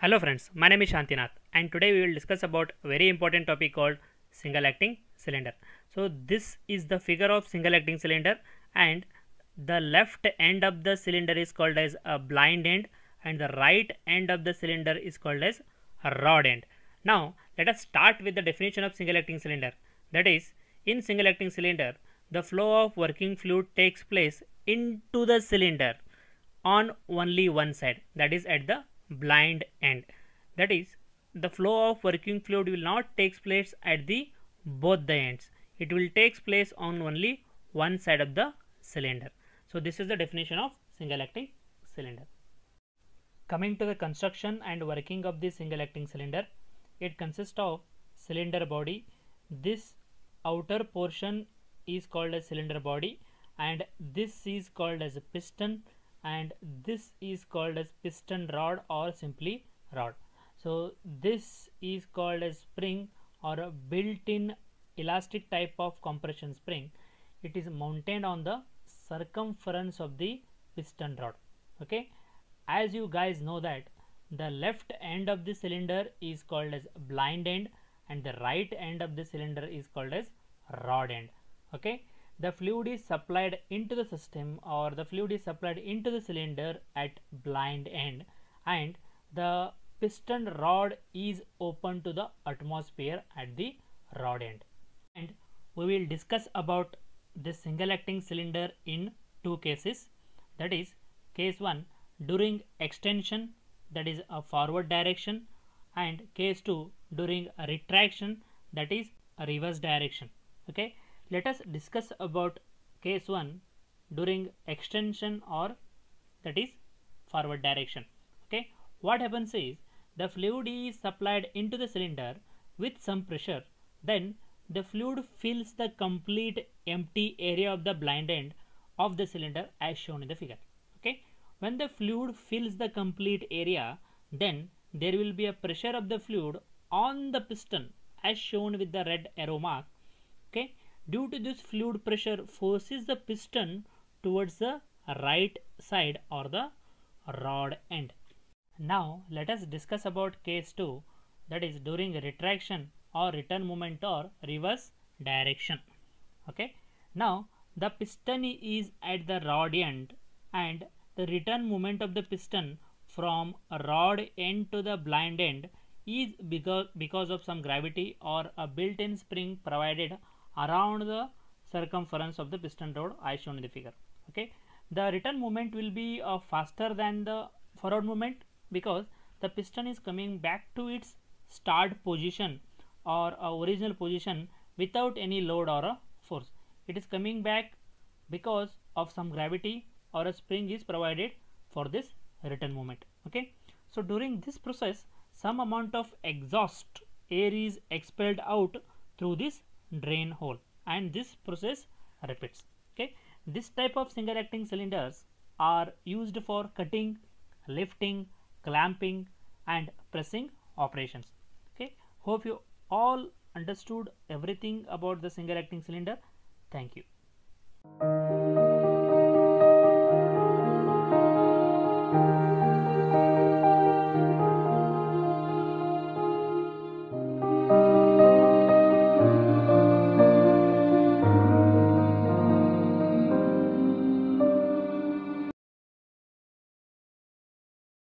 Hello friends, my name is Shantinath and today we will discuss about a very important topic called single acting cylinder. So this is the figure of single acting cylinder and the left end of the cylinder is called as a blind end and the right end of the cylinder is called as a rod end. Now let us start with the definition of single acting cylinder. That is in single acting cylinder the flow of working fluid takes place into the cylinder on only one side that is at the blind end. That is the flow of working fluid will not takes place at the both the ends. It will takes place on only one side of the cylinder. So this is the definition of single acting cylinder. Coming to the construction and working of the single acting cylinder it consists of cylinder body. This outer portion is called as cylinder body and this is called as a piston and this is called as piston rod or simply rod. So this is called as spring or a built-in elastic type of compression spring. It is mounted on the circumference of the piston rod. Okay? As you guys know that the left end of the cylinder is called as blind end and the right end of the cylinder is called as rod end. Okay the fluid is supplied into the system or the fluid is supplied into the cylinder at blind end. And the piston rod is open to the atmosphere at the rod end. And we will discuss about the single acting cylinder in two cases. That is case 1 during extension that is a forward direction. And case 2 during retraction that is a reverse direction. Okay let us discuss about case 1 during extension or that is forward direction. Okay? What happens is the fluid is supplied into the cylinder with some pressure. Then the fluid fills the complete empty area of the blind end of the cylinder as shown in the figure. Okay? When the fluid fills the complete area then there will be a pressure of the fluid on the piston as shown with the red arrow mark. Okay Due to this fluid pressure forces the piston towards the right side or the rod end. Now let us discuss about case 2 that is during retraction or return movement or reverse direction. Okay. Now the piston is at the rod end and the return movement of the piston from rod end to the blind end is because, because of some gravity or a built-in spring provided around the circumference of the piston rod as shown in the figure okay? The return movement will be uh, faster than the forward movement because the piston is coming back to its start position or uh, original position without any load or a force. It is coming back because of some gravity or a spring is provided for this return movement okay? So during this process some amount of exhaust air is expelled out through this drain hole. And this process repeats. Okay? This type of single acting cylinders are used for cutting lifting clamping and pressing operations. Okay? Hope you all understood everything about the single acting cylinder. Thank you